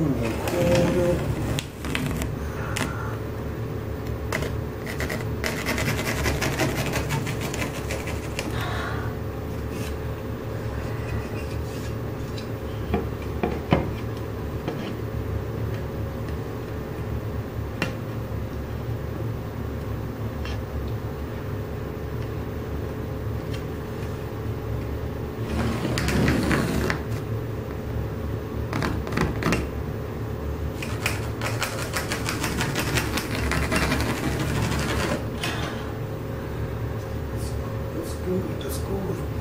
嗯。Ooh.